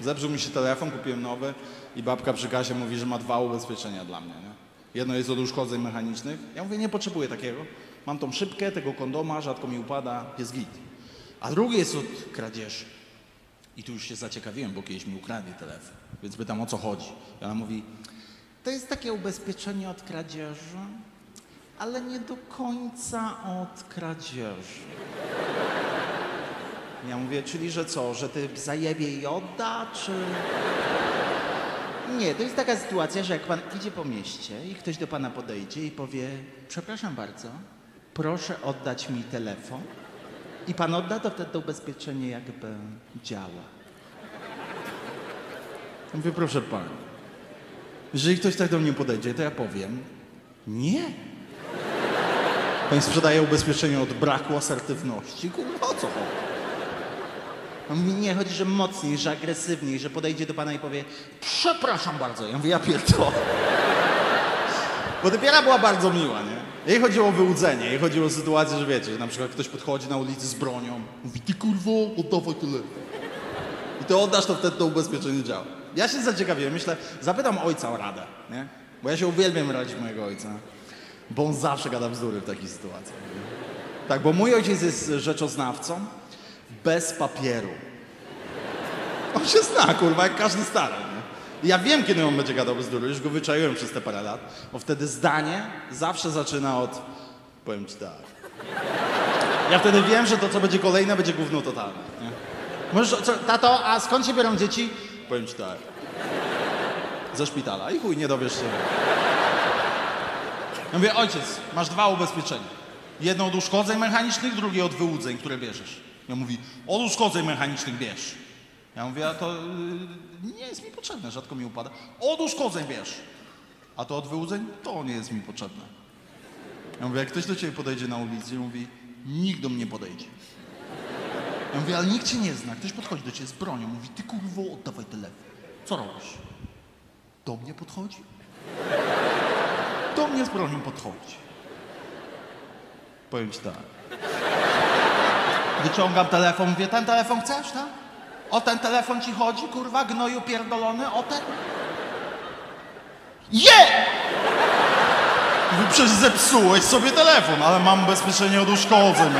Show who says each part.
Speaker 1: Zepsuł mi się telefon, kupiłem nowy i babka przy kasie mówi, że ma dwa ubezpieczenia dla mnie. Nie? Jedno jest od uszkodzeń mechanicznych. Ja mówię, nie potrzebuję takiego. Mam tą szybkę, tego kondoma, rzadko mi upada, jest git. A drugie jest od kradzieży. I tu już się zaciekawiłem, bo kiedyś mi ukradli telefon. Więc pytam, o co chodzi. I ona mówi, to jest takie ubezpieczenie od kradzieży, ale nie do końca od kradzieży. Mówię, czyli że co, że ty zajebie i odda, czy... Nie, to jest taka sytuacja, że jak pan idzie po mieście i ktoś do pana podejdzie i powie, przepraszam bardzo, proszę oddać mi telefon i pan odda, to wtedy to ubezpieczenie jakby działa. Mówię, proszę pana, jeżeli ktoś tak do mnie podejdzie, to ja powiem, nie. Pani sprzedaje ubezpieczenie od braku asertywności. Kurwa, o co chodzi? Mówi, nie, chodzi, że mocniej, że agresywniej, że podejdzie do pana i powie przepraszam bardzo. Ja mówię, ja pierdolę. Bo dopiero była bardzo miła, nie? Jej chodziło o wyłudzenie, jej chodziło o sytuację, że wiecie, że na przykład ktoś podchodzi na ulicy z bronią, mówi, ty kurwo, oddawaj tyle. I ty oddasz, to wtedy to ubezpieczenie działa. Ja się zaciekawiłem, myślę, zapytam ojca o radę, nie? Bo ja się uwielbiam radzić mojego ojca, bo on zawsze gada bzdury w takich sytuacjach. Nie? Tak, bo mój ojciec jest rzeczoznawcą bez papieru. On się zna, kurwa, jak każdy stary. Nie? Ja wiem, kiedy on będzie gadał bzdury, już go wyczaiłem przez te parę lat, bo wtedy zdanie zawsze zaczyna od powiem ci tak. Ja wtedy wiem, że to, co będzie kolejne, będzie gówno totalne. Nie? Możesz, co, tato, a skąd się biorą dzieci? Powiem ci tak. Ze szpitala. I chuj, nie dowiesz się. Ja mówię, ojciec, masz dwa ubezpieczenia. Jedno od uszkodzeń mechanicznych, drugie od wyłudzeń, które bierzesz. Ja mówi, od uszkodzeń mechanicznych bierz. Ja mówię, a to yy, nie jest mi potrzebne, rzadko mi upada. Od uszkodzeń bierz. A to od wyłudzeń, to nie jest mi potrzebne. Ja mówię, jak ktoś do ciebie podejdzie na ulicy i mówi, nikt do mnie podejdzie. Ja mówię, ale nikt cię nie zna. Ktoś podchodzi do ciebie z bronią, mówi, ty kurwo, oddawaj telefon. Co robisz? Do mnie podchodzi? Do mnie z bronią podchodzi. Powiem ci tak. Wyciągam telefon, mówię, ten telefon chcesz, tak? O ten telefon ci chodzi, kurwa, gnoju pierdolony, o ten? Je! Mówię, przecież zepsułeś sobie telefon, ale mam ubezpieczenie od uszkodzeń.